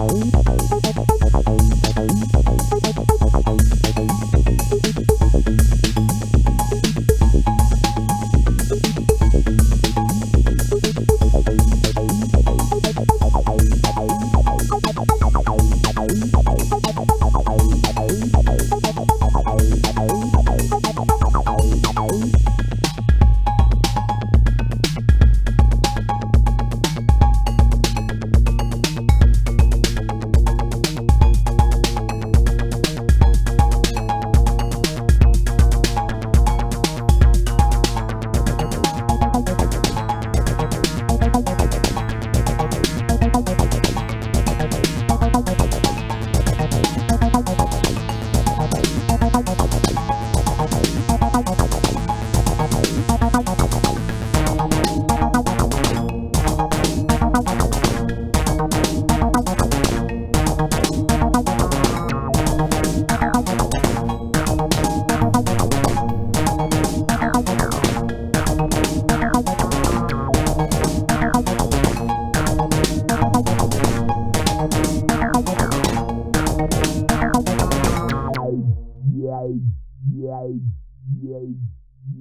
Oh,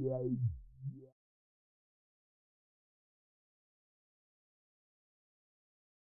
Yay.